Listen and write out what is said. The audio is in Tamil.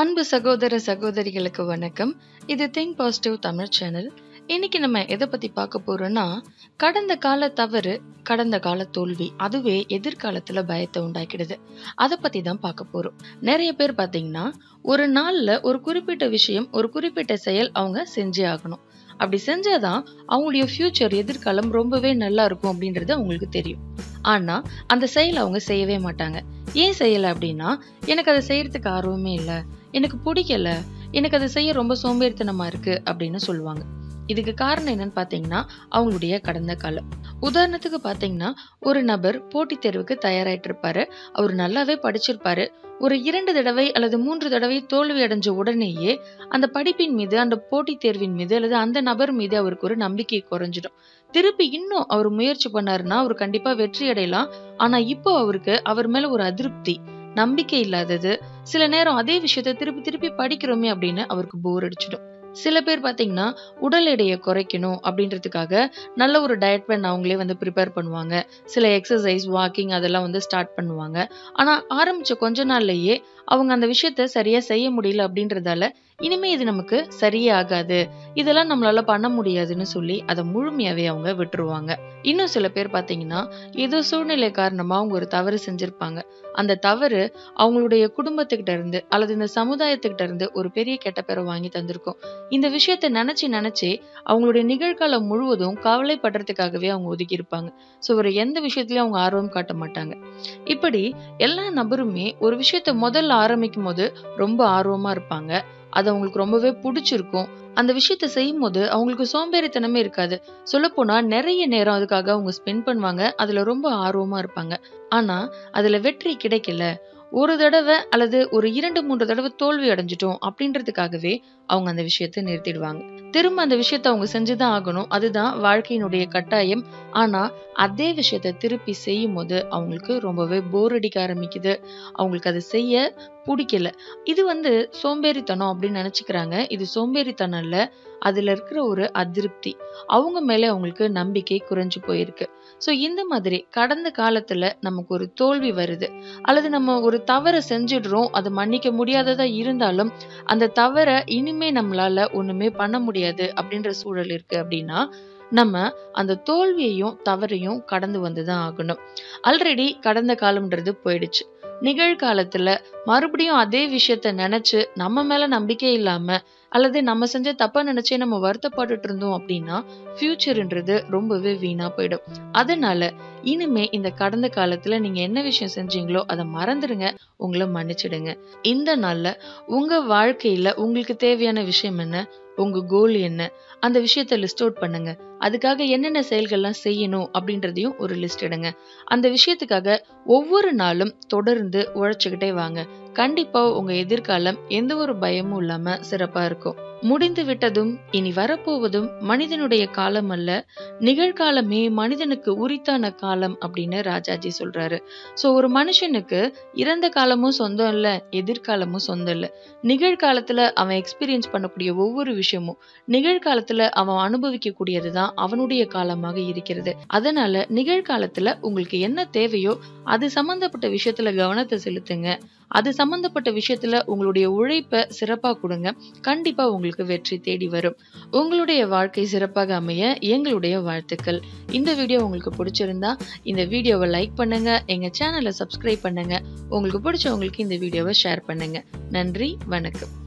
அன்பு சகோதர சகோதரிகளுக்கு வணக்கம். இது திங்க் பாசிட்டிவ் தமிழ் சேனல் இன்னைக்கு நம்ம எதை பத்தி பார்க்க போறோம்னா கடந்த கால தவறு கடந்த கால தோல்வி அதுவே எதிர்காலத்துல பயத்தை உண்டாக்கிடுது. அதை பத்தி தான் பார்க்க போறோம். நிறைய பேர் பாத்தீங்கன்னா ஒரு நாள்ல ஒரு குறிப்பிட்ட விஷயம் ஒரு குறிப்பிட்ட செயல் அவங்க செஞ்சே ஆகணும். அப்படி செஞ்சாதான் அவங்களுடைய ஃபியூச்சர் எதிர்காலம் ரொம்பவே நல்லா இருக்கும் அப்படின்றது அவங்களுக்கு தெரியும். ஆனா அந்த செயலை அவங்க செய்யவே மாட்டாங்க. ஏன் செய்யல அப்படின்னா எனக்கு அதை செய்யறதுக்கு ஆர்வமே இல்லை. எனக்கு பிடிக்கல. எனக்கு அதை செய்ய ரொம்ப சோம்பேறித்தனமா இருக்கு அப்படின்னு சொல்லுவாங்க. இதுக்கு காரணம் என்னன்னு பாத்தீங்கன்னா அவங்களுடைய கடந்த காலம். உதாரணத்துக்கு பாத்தீங்கன்னா ஒரு நபர் போட்டித் தேர்வுக்கு தயாராயிட்டு இருப்பாரு அவர் நல்லாவே படிச்சிருப்பாரு. ஒரு இரண்டு தடவை அல்லது மூன்று தடவை தோல்வி அடைஞ்ச உடனேயே அந்த படிப்பின் மீது அந்த போட்டித் தேர்வின் மீது அல்லது அந்த நபர் மீது அவருக்கு ஒரு நம்பிக்கை குறைஞ்சிடும். திருப்பி இன்னும் அவர் முயற்சி பண்ணாருன்னா அவர் கண்டிப்பா வெற்றி அடையலாம். ஆனா இப்போ அவருக்கு அவர் மேல ஒரு அதிருப்தி. நம்பிக்கை இல்லாதது. சில நேரம் அதே விஷயத்த திருப்பி திருப்பி படிக்கிறோமே அப்படின்னு அவருக்கு போர் அடிச்சிடும். சில பேர் பாத்தீங்கன்னா உடல் எடையை குறைக்கணும் அப்படின்றதுக்காக நல்ல ஒரு டயட் பிளான் அவங்களே வந்து ப்ரிப்பேர் பண்ணுவாங்க. சில எக்ஸசைஸ் வாக்கிங் அதெல்லாம் வந்து ஸ்டார்ட் பண்ணுவாங்க. ஆனா ஆரம்பிச்ச கொஞ்ச நாள்லயே அவங்க அந்த விஷயத்த சரியா செய்ய முடியல அப்படின்றதால இனிமே இது நமக்கு சரியே ஆகாது இதெல்லாம் நம்மளால பண்ண முடியாதுன்னு சொல்லி அதை முழுமையாவே அவங்க விட்டுருவாங்க. இன்னும் சில பேர் பாத்தீங்கன்னா ஏதோ சூழ்நிலை காரணமா அவங்க ஒரு தவறு செஞ்சிருப்பாங்க. அந்த தவறு அவங்களுடைய குடும்பத்துக்கிட்ட இருந்து அல்லது இந்த சமுதாயத்துக்கிட்ட இருந்து ஒரு பெரிய கெட்ட பேரை வாங்கி தந்திருக்கும். இந்த விஷயத்த நினைச்சு நினைச்சு அவங்களுடைய நிகழ்காலம் முழுவதும் கவலைப்படுறதுக்காகவே அவங்க ஒதுக்கி இருப்பாங்க. ஸோ ஒரு எந்த விஷயத்திலயும் அவங்க ஆர்வம் காட்ட மாட்டாங்க. இப்படி எல்லா நபருமே ஒரு விஷயத்த முதல்ல ஆரம்பிக்கும் போது ரொம்ப ஆர்வமா இருப்பாங்க. அது அவங்களுக்கு ரொம்பவே பிடிச்சிருக்கும். அந்த விஷயத்த செய்யும் போது அவங்களுக்கு சோம்பேறித்தனமே இருக்காது. சொல்லப்போனா நிறைய நேரம் அதுக்காக அவங்க ஸ்பெண்ட் பண்ணுவாங்க. அதுல ரொம்ப ஆர்வமா இருப்பாங்க. ஆனா அதுல வெற்றி கிடைக்கல. ஒரு தடவை அல்லது ஒரு இரண்டு மூன்று தடவை தோல்வி அடைஞ்சிட்டோம் அப்படின்றதுக்காகவே அவங்க அந்த விஷயத்த நிறுத்திடுவாங்க. திரும்ப அந்த விஷயத்த அவங்க செஞ்சுதான் ஆகணும். அதுதான் வாழ்க்கையினுடைய கட்டாயம். ஆனா அதே விஷயத்த திருப்பி செய்யும் போது அவங்களுக்கு ரொம்பவே போர் அடிக்க ஆரம்பிக்குது. அவங்களுக்கு அதை செய்ய பிடிக்கல. இது வந்து சோம்பேறித்தனம் அப்படின்னு நினைச்சுக்கிறாங்க. இது சோம்பேறித்தனம் இல்ல. அதுல இருக்கிற ஒரு அதிருப்தி. அவங்க மேல அவங்களுக்கு நம்பிக்கை குறைஞ்சு போயிருக்கு. ஸோ இந்த மாதிரி கடந்த காலத்துல நமக்கு ஒரு தோல்வி வருது. அல்லது நம்ம ஒரு தவறை செஞ்சிடுறோம் அது மன்னிக்க முடியாததா இருந்தாலும் அந்த தவறை இனிமே நம்மளால ஒண்ணுமே பண்ண முடியாது அப்படின்ற சூழல் இருக்கு அப்படின்னா நம்ம அந்த தோல்வியையும் தவறையும் கடந்து வந்துதான் ஆகணும். ஆல்ரெடி கடந்த காலம்ன்றது போயிடுச்சு. நிகழ்காலத்துல மறுபடியும் அதே விஷயத்த நினைச்சு நம்ம மேல நம்பிக்கை இல்லாம அல்லது நம்ம செஞ்ச தப்பா நினைச்சே நம்ம வருத்தப்பட்டுட்டு இருந்தோம் அப்படின்னா ஃபியூச்சர்ன்றது ரொம்பவே வீணா போயிடும். அதனால இனிமே இந்த கடந்த காலத்துல நீங்க என்ன விஷயம் செஞ்சீங்களோ அதை மறந்துடுங்க உங்களை மன்னிச்சிடுங்க. இந்த நாள்ல உங்க வாழ்க்கையில உங்களுக்கு தேவையான விஷயம் என்ன? உங்க கோல் என்ன? அந்த விஷயத்த லிஸ்ட் அவுட் பண்ணுங்க. அதுக்காக என்னென்ன செயல்கள்லாம் செய்யணும் அப்படின்றதையும் ஒரு லிஸ்ட் எடுங்க. அந்த விஷயத்துக்காக ஒவ்வொரு நாளும் தொடர்ந்து உழைச்சிக்கிட்டே வாங்க. கண்டிப்பா உங்க எதிர்காலம் எந்த ஒரு பயமும் இல்லாம சிறப்பா இருக்கும். முடிந்து விட்டதும் இனி வரப்போவதும் மனிதனுடைய காலம் அல்ல நிகழ்காலமே மனிதனுக்கு உரித்தான காலம் அப்படின்னு ராஜாஜி சொல்றாரு. சோ ஒரு மனுஷனுக்கு இறந்த காலமும் சொந்தம் இல்ல எதிர்காலமும் சொந்தம் இல்ல. நிகழ்காலத்துல அவன் எக்ஸ்பீரியன்ஸ் பண்ணக்கூடிய ஒவ்வொரு விஷயமும் நிகழ்காலத்துல அவன் அனுபவிக்க கூடியதுதான் அவனுடைய காலமாக இருக்கிறது. அதனால நிகழ்காலத்துல உங்களுக்கு என்ன தேவையோ அது சம்பந்தப்பட்ட விஷயத்துல கவனத்தை செலுத்துங்க. அது சம்பந்தப்பட்ட விஷயத்துல உங்களுடைய உழைப்பை சிறப்பா கொடுங்க. கண்டிப்பா உங்களுக்கு வெற்றி தேடி வரும். உங்களுடைய வாழ்க்கை சிறப்பாக அமைய எங்களுடைய வாழ்த்துக்கள். இந்த வீடியோ உங்களுக்கு பிடிச்சிருந்தா இந்த வீடியோவை லைக் பண்ணுங்க எங்க சேனலை சப்ஸ்கிரைப் பண்ணுங்க. உங்களுக்கு பிடிச்சவங்களுக்கு இந்த வீடியோவை ஷேர் பண்ணுங்க. நன்றி வணக்கம்.